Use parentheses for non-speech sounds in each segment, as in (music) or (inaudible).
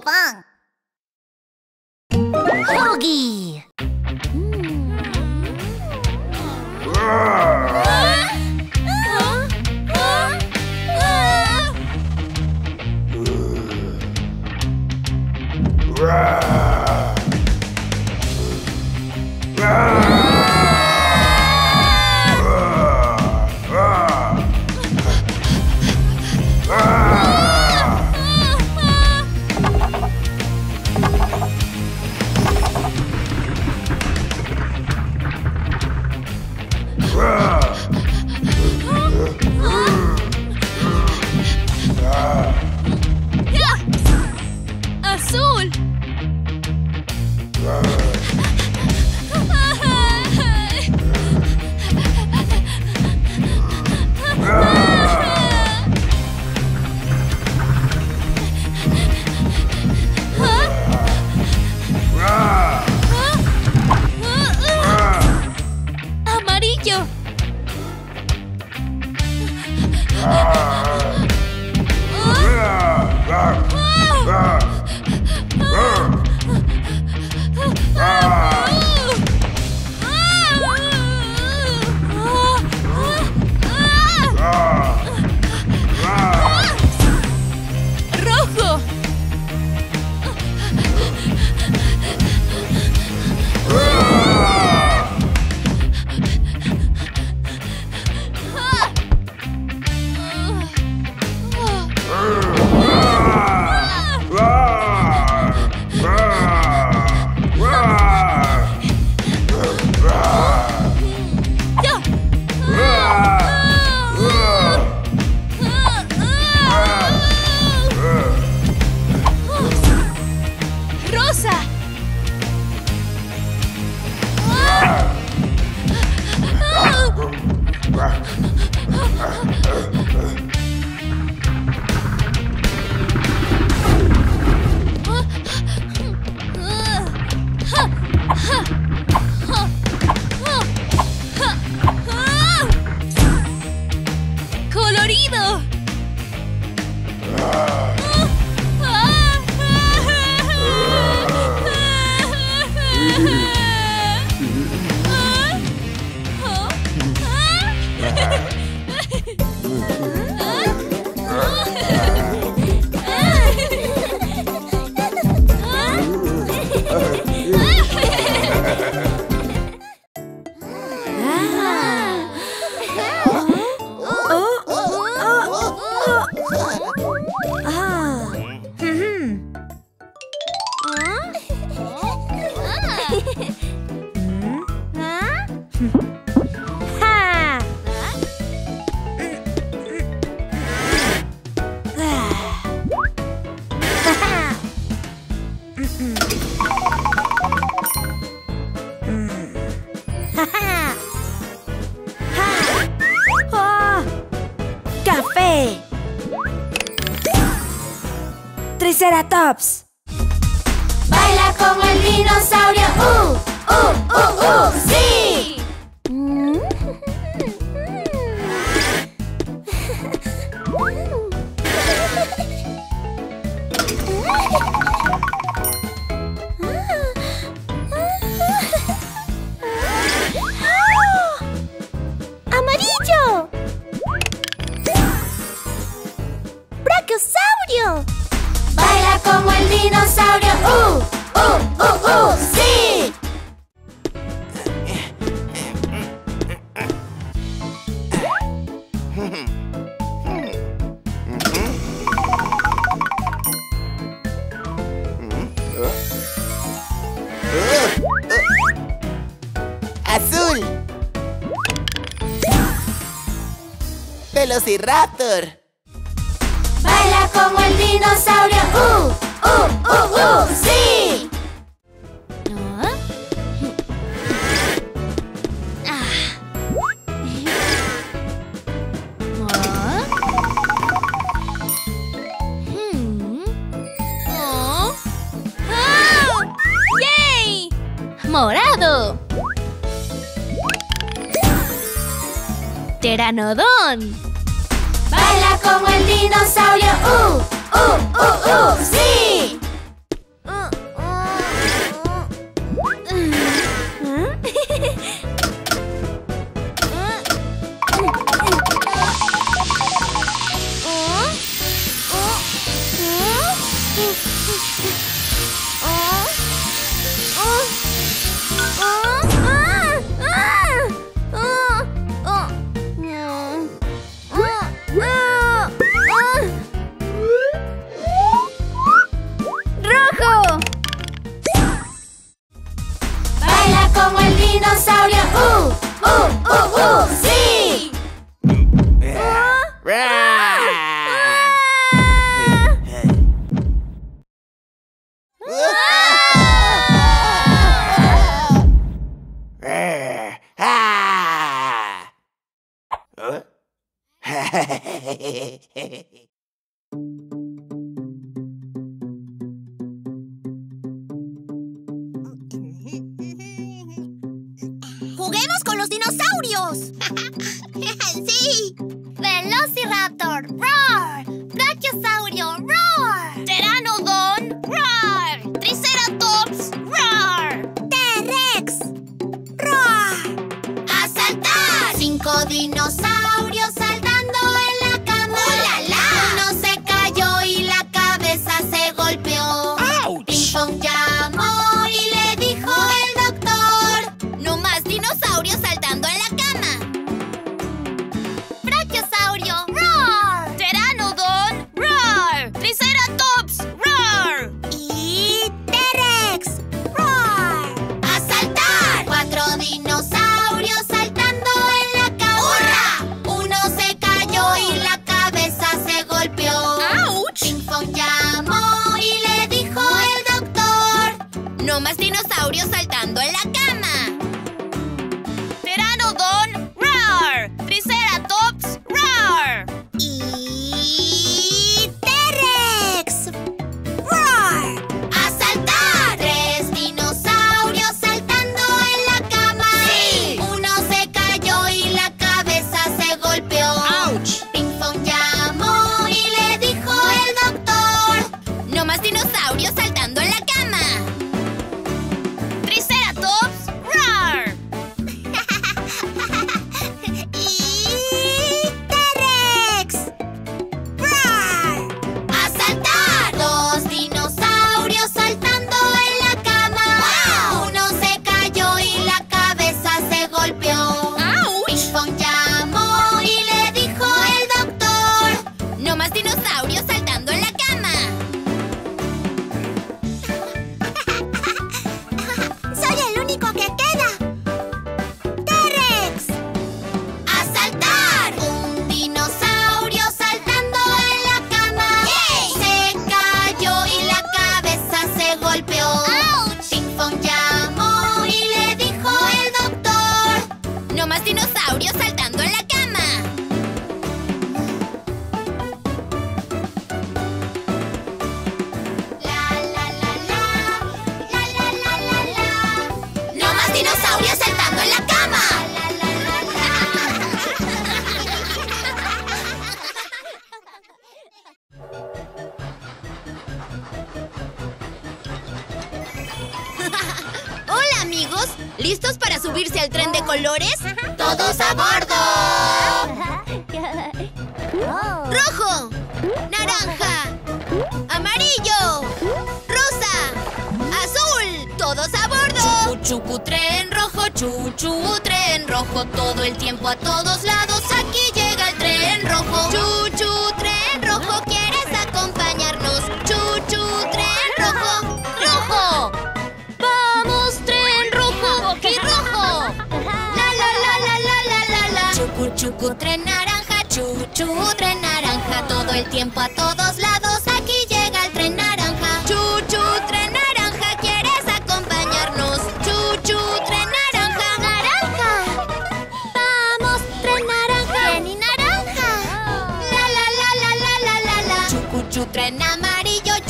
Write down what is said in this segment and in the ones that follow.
棒! Hoagie! setups. ¡Velociraptor! Baila como el dinosaurio. ¡Uh! ¡Uh! ¡Uh! ¡Uh! ¡Sí! ¡Morado! ¡Pteranodón! Como el dinosaurio. ¡Uh! ¡Uh! ¡Uh! ¡Uh! ¡Sí!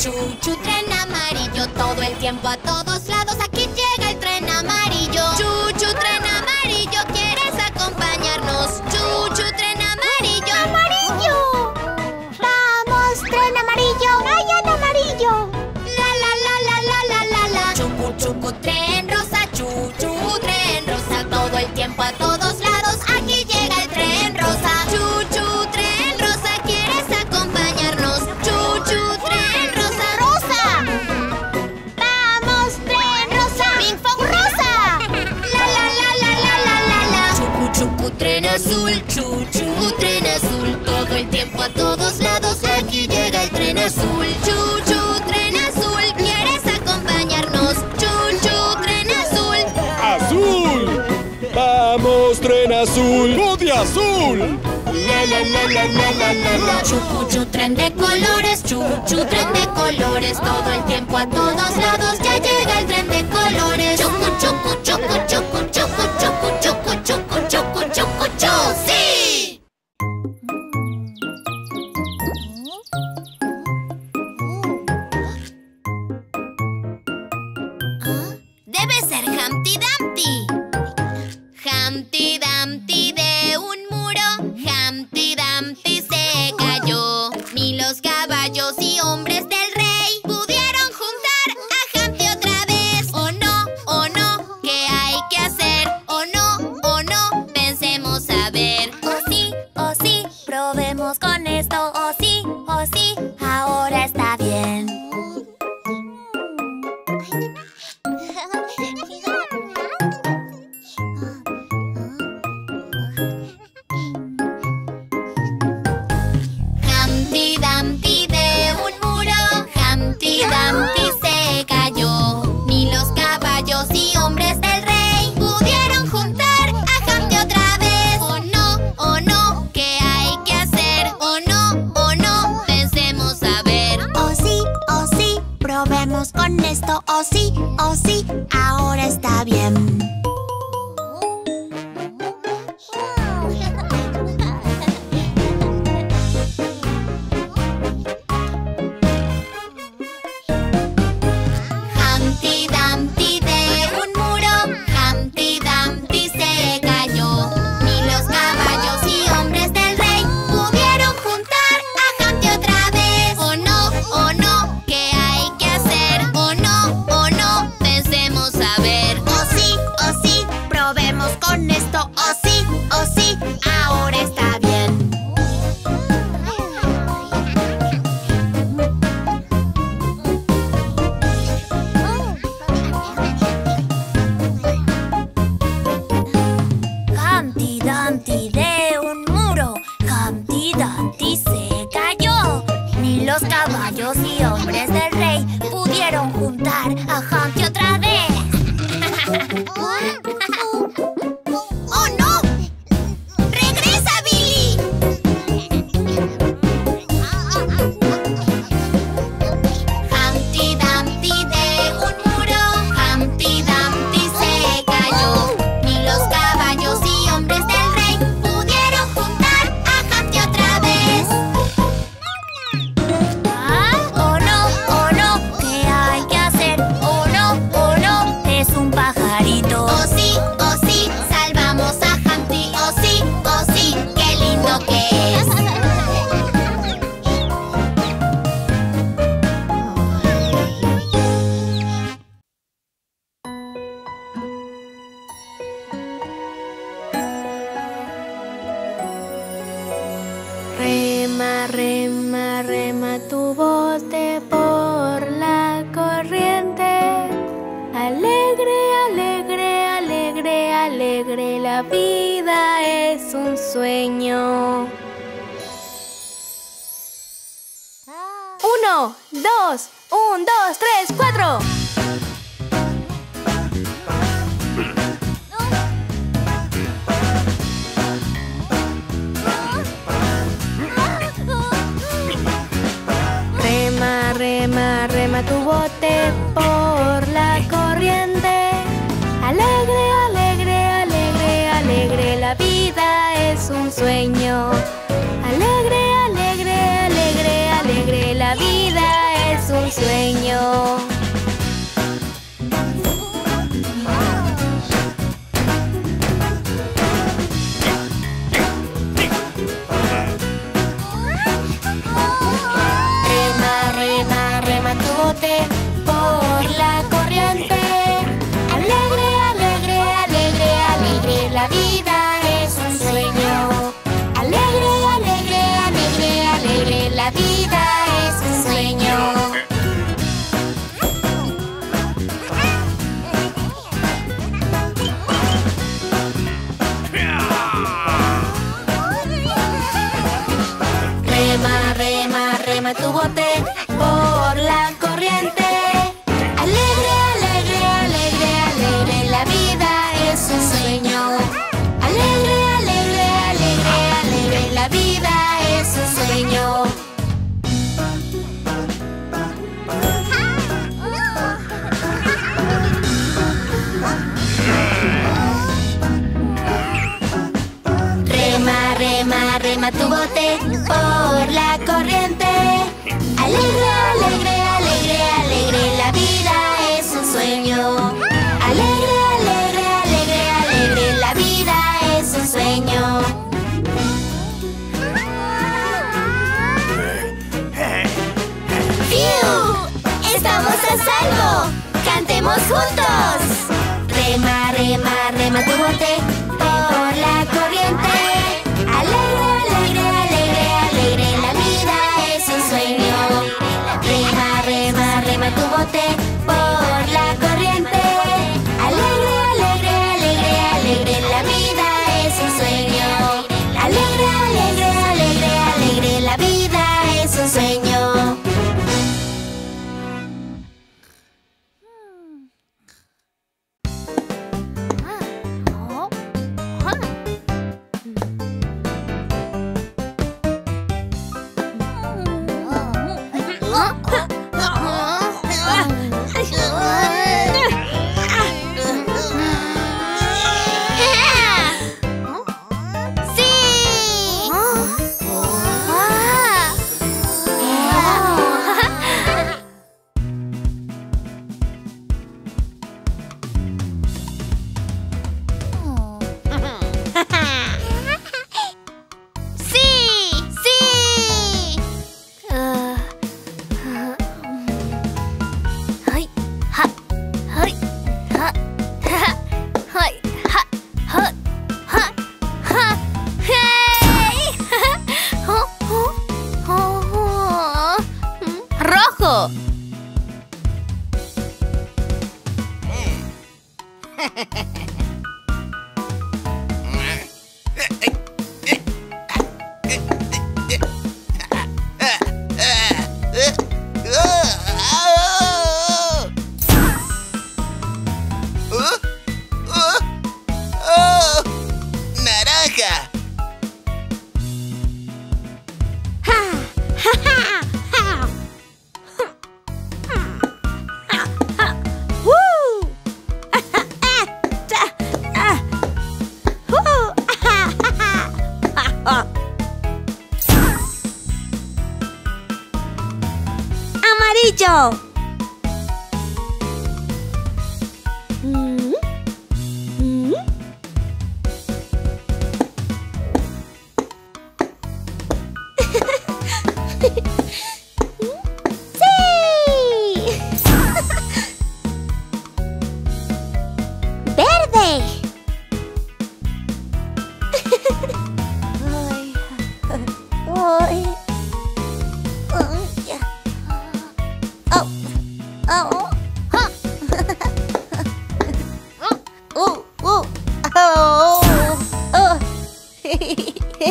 Chuchu, tren amarillo, todo el tiempo la la la. Chucuchu tren de colores, chucuchu tren de colores, todo el tiempo a todos lados ya llega el tren de colores. Chucu, chucu, chucu, chucu.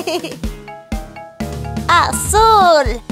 (laughs) Azul.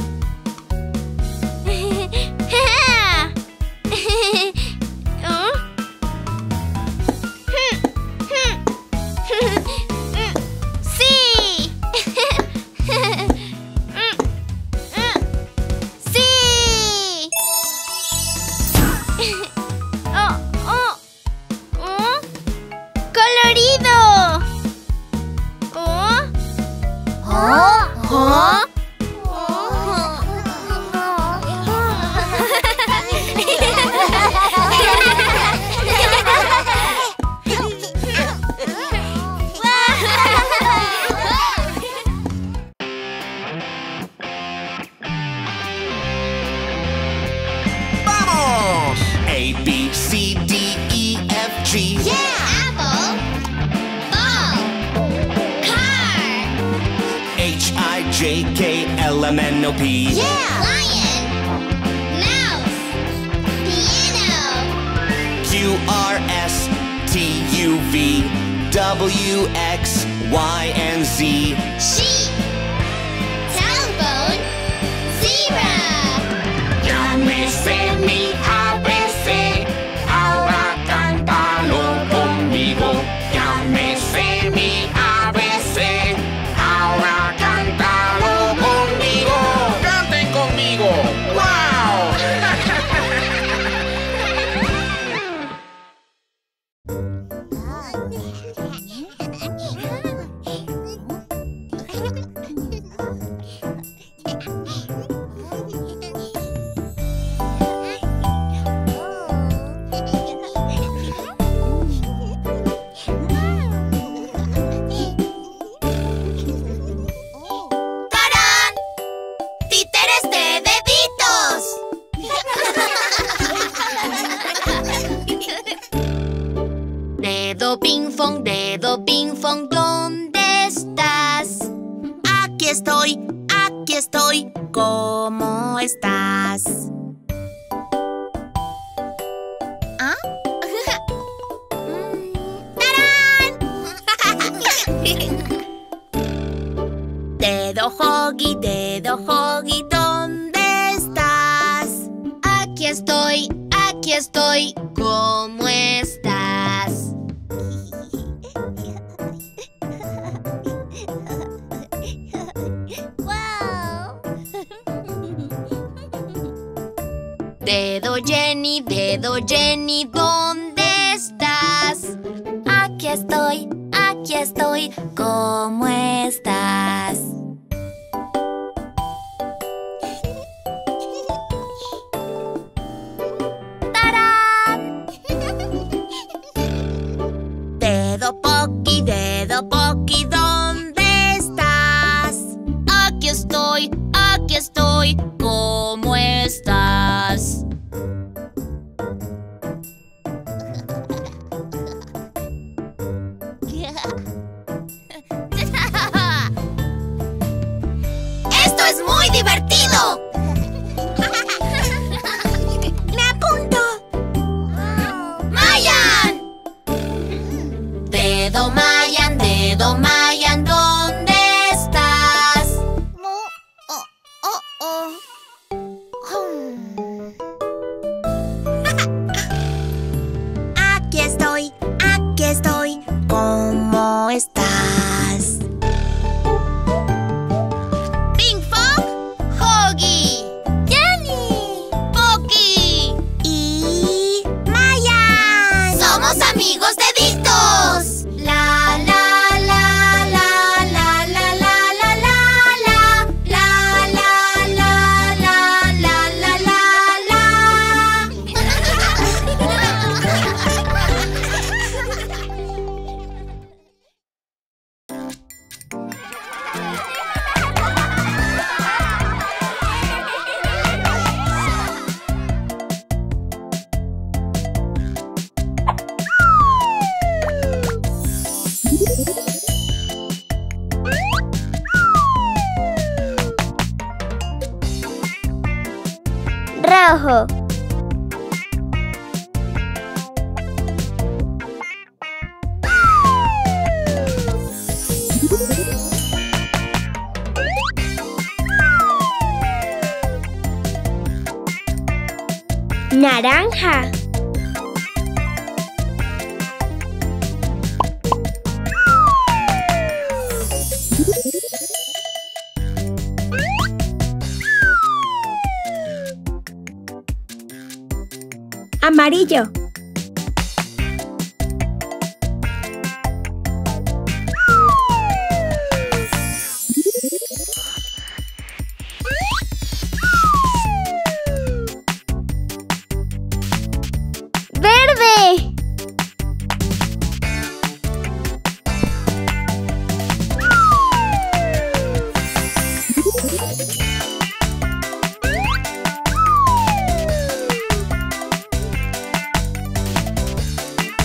ค่ะ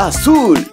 Azul.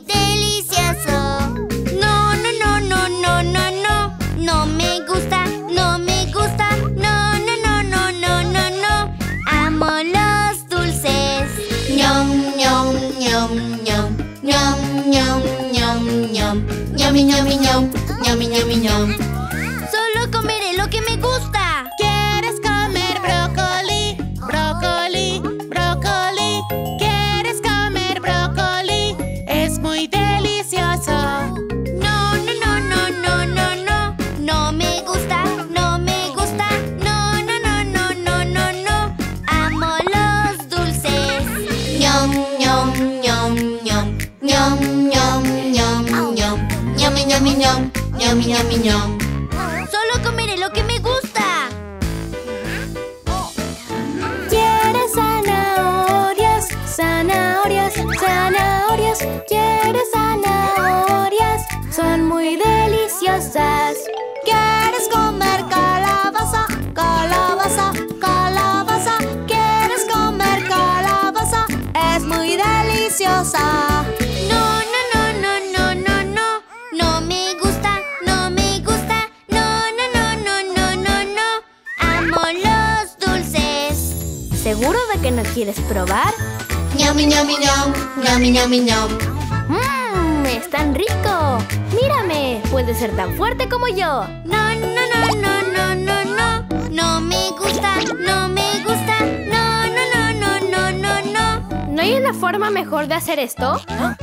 delicioso. No, no, no, no, no, no, no. No me gusta, no me gusta. No, no, no, no, no, no, no. Amo los dulces. Ñom, ñom, ñom, ñom. Ñom, ñom, ñom, ñom. Ñomi, ñomi, ñom. Ñomi, ñomi, ñom. minha. ¿Quieres probar? ¡Ñam, ñam, ñam! ¡Ñam, ñam, ñam! ¡Mmm! ¡Es tan rico! ¡Mírame! ¡Puede ser tan fuerte como yo! ¡No, no, no, no, no, no, no! ¡No me gusta! ¡No me gusta! ¡No, no, no, no, no, no, no! ¿No hay una forma mejor de hacer esto? ¿Ah?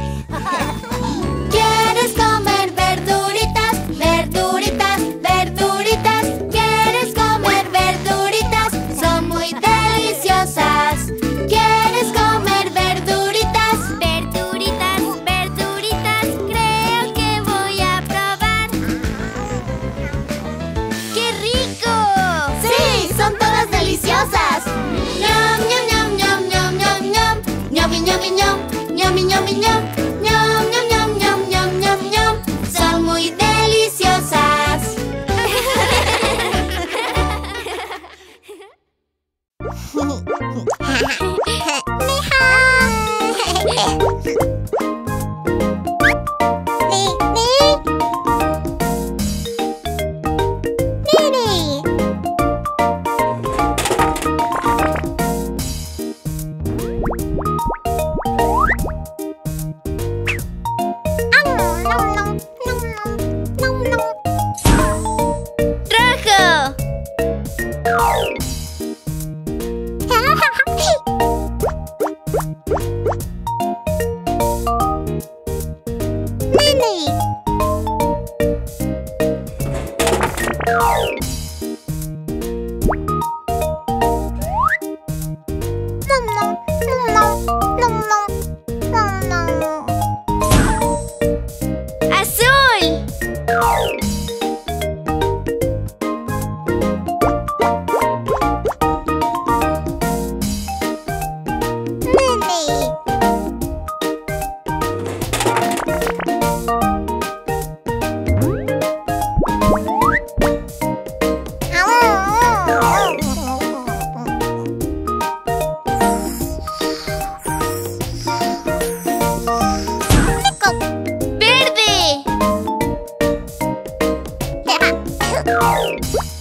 you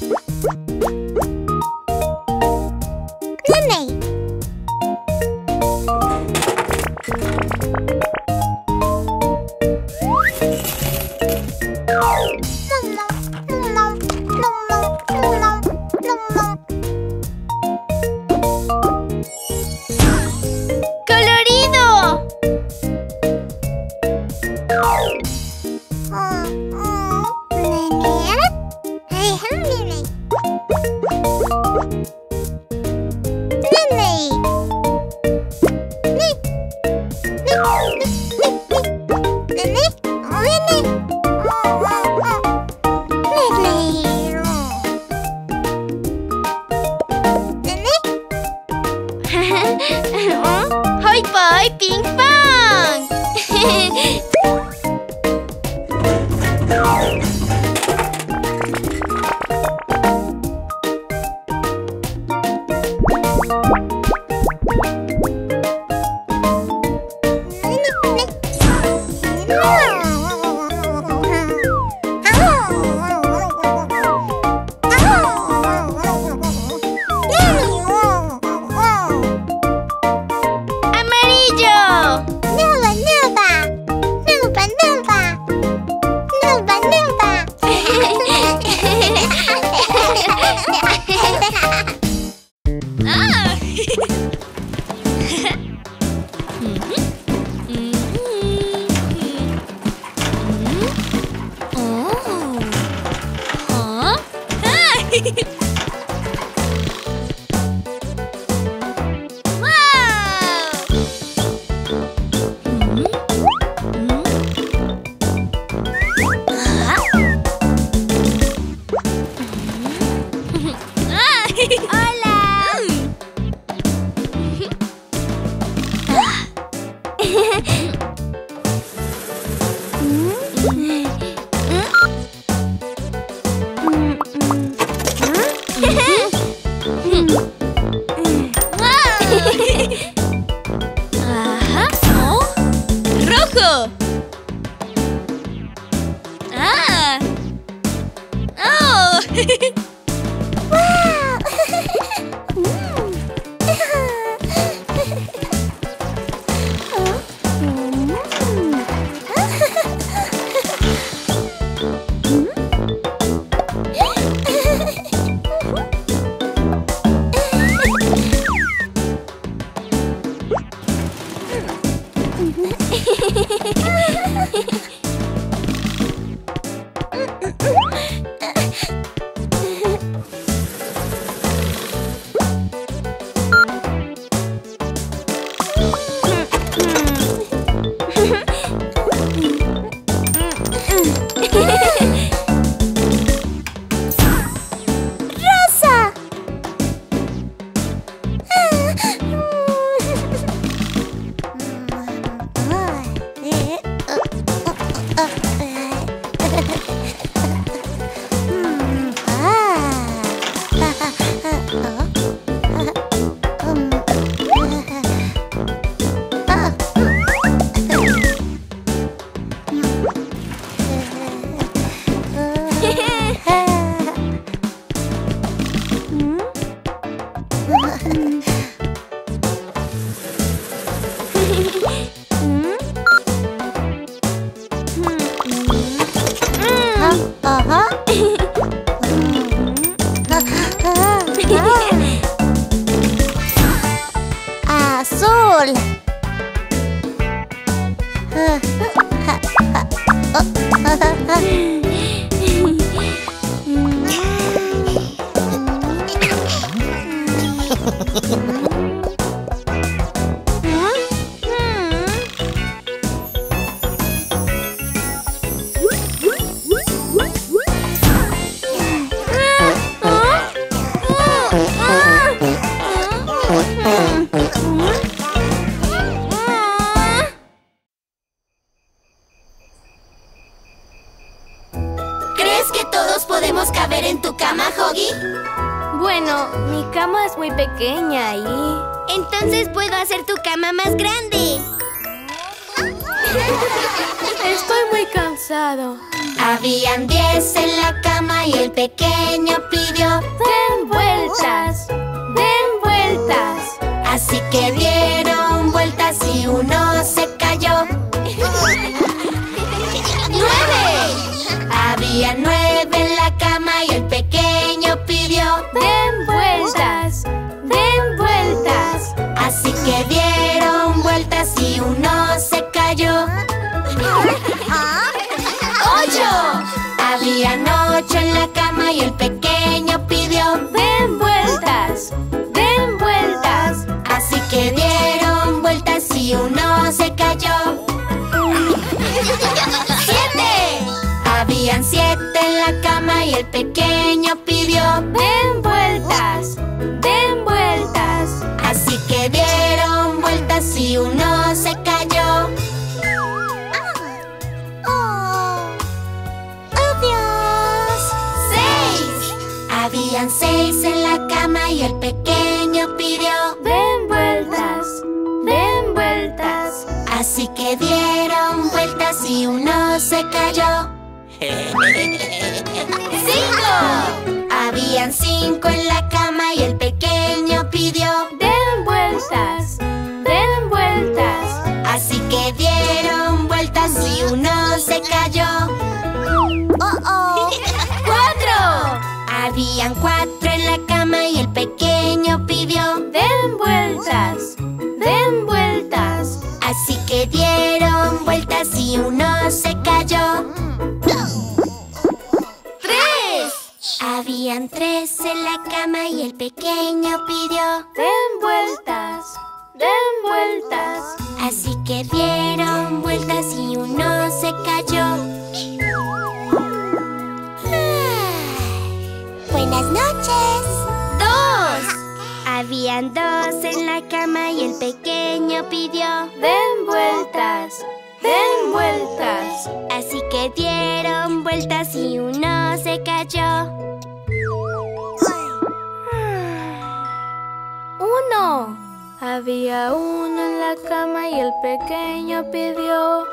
Mm-hmm. Cama Cinco en la cama y el pequeño pidió. Den vueltas, den vueltas. Así que dieron vueltas y uno se cayó. Oh, oh. (laughs) ¡Cuatro! Habían cuatro pequeño pidió. Den vueltas, den vueltas. Así que dieron vueltas y uno se cayó. Buenas noches. ¡Dos! Habían dos en la cama y el pequeño pidió. Den vueltas, den vueltas. Así que dieron vueltas y uno se cayó. Uno. Había uno en la cama y el pequeño pidió.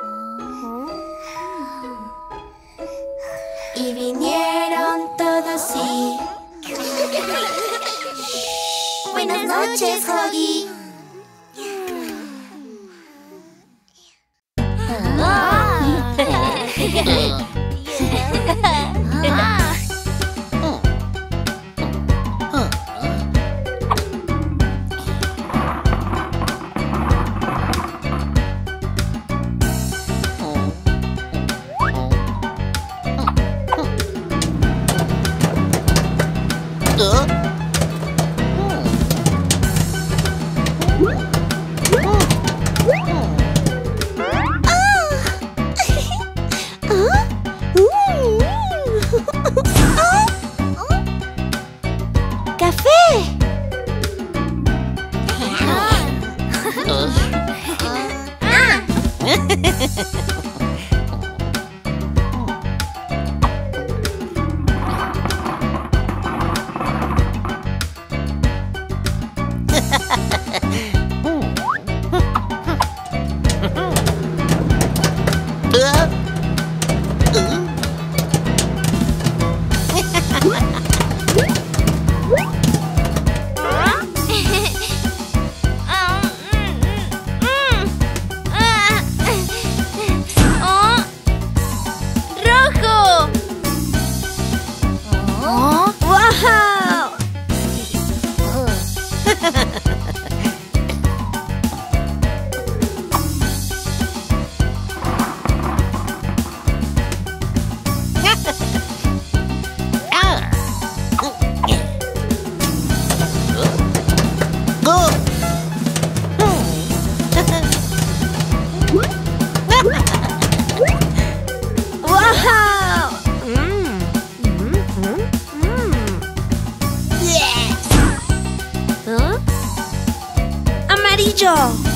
Y vinieron todos y... Buenas noches, Hoggy. (laughs) 그.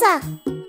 算。了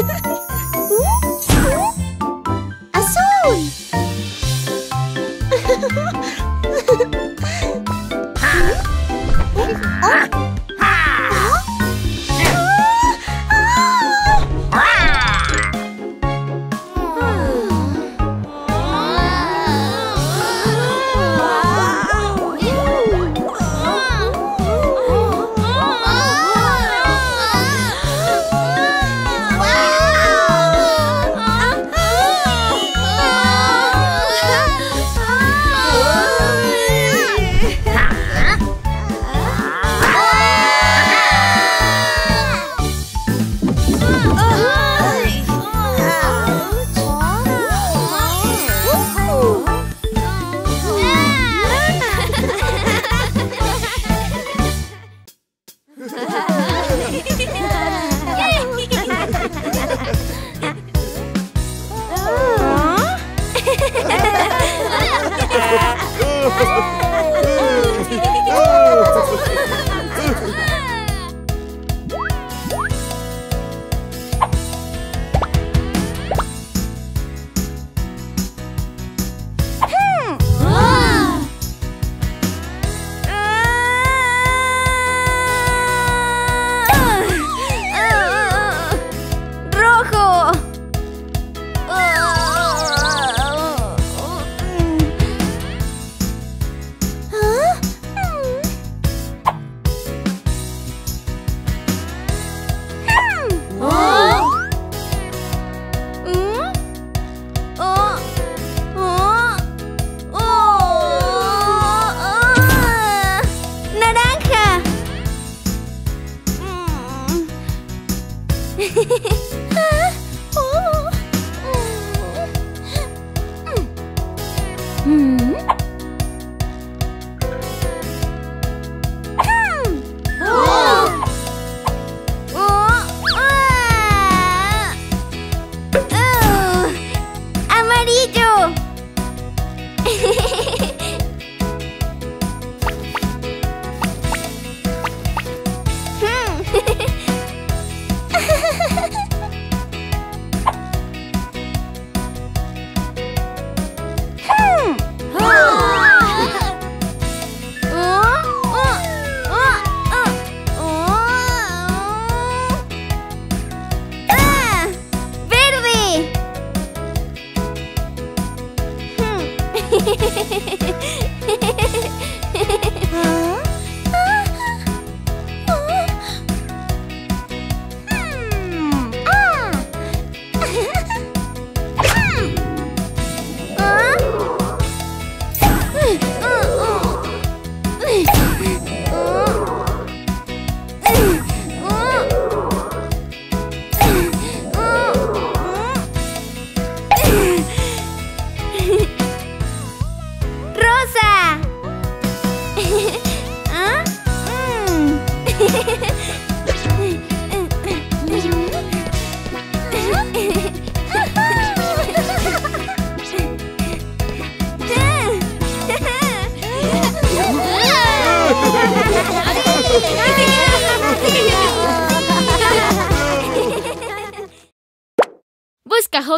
Ha ha ha! Hehehehe (laughs)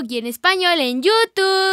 Cajogi en español en YouTube.